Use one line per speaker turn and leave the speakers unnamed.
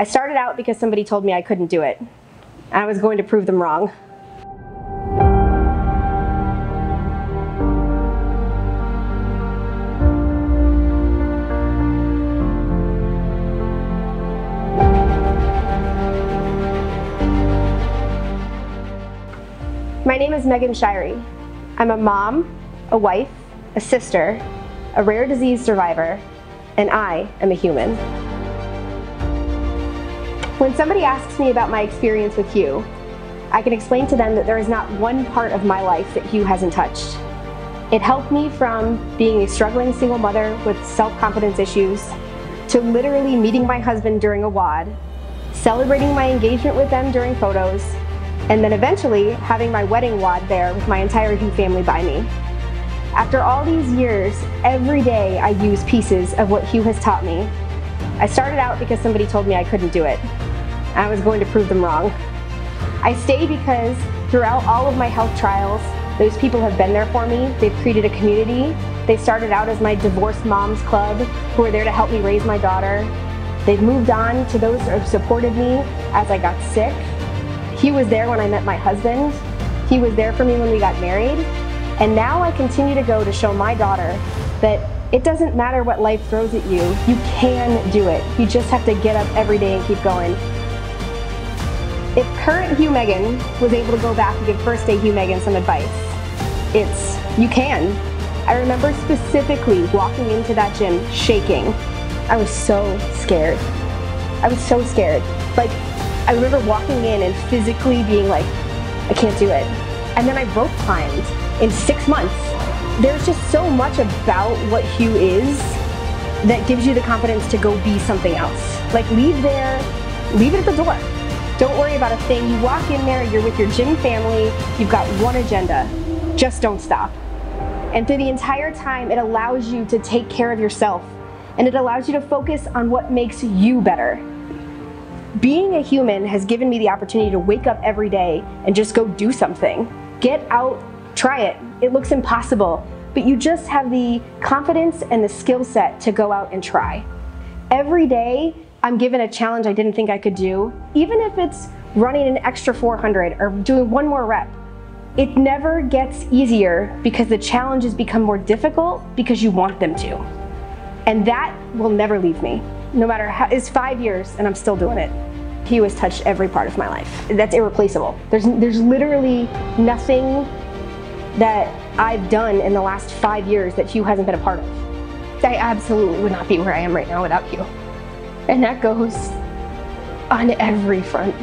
I started out because somebody told me I couldn't do it. I was going to prove them wrong. My name is Meghan Shirey. I'm a mom, a wife, a sister, a rare disease survivor, and I am a HEWman. When somebody asks me about my experience with HEW, I can explain to them that there is not one part of my life that HEW hasn't touched. It helped me from being a struggling single mother with self-confidence issues, to literally meeting my husband during a WOD, celebrating my engagement with them during photos, and then eventually having my wedding WOD there with my entire HEW family by me. After all these years, every day I use pieces of what HEW has taught me. I started out because somebody told me I couldn't do it. I was going to prove them wrong. I stay because throughout all of my health trials, those people have been there for me. They've created a community. They started out as my divorced moms club who were there to help me raise my daughter. They've moved on to those who have supported me as I got sick. He was there when I met my husband. He was there for me when we got married. And now I continue to go to show my daughter that it doesn't matter what life throws at you, you can do it. You just have to get up every day and keep going. If current HEW Meghan was able to go back and give first day HEW Meghan some advice, it's you can. I remember specifically walking into that gym shaking. I was so scared. I was so scared. Like, I remember walking in and physically being like, I can't do it. And then I rope climbed in six months. There's just so much about what HEW is that gives you the confidence to go be something else. Like, leave there, leave it at the door. Don't worry about a thing. You walk in there, you're with your gym family, you've got one agenda. Just don't stop. And through the entire time, it allows you to take care of yourself and it allows you to focus on what makes you better. Being a HEWman has given me the opportunity to wake up every day and just go do something. Get out, try it. It looks impossible, but you just have the confidence and the skill set to go out and try. Every day, I'm given a challenge I didn't think I could do, even if it's running an extra 400 or doing one more rep. It never gets easier because the challenges become more difficult because you want them to. And that will never leave me. No matter how, it's five years and I'm still doing it. HEW has touched every part of my life. That's irreplaceable. There's, there's literally nothing that I've done in the last five years that HEW hasn't been a part of. I absolutely would not be where I am right now without HEW. And that goes on every front.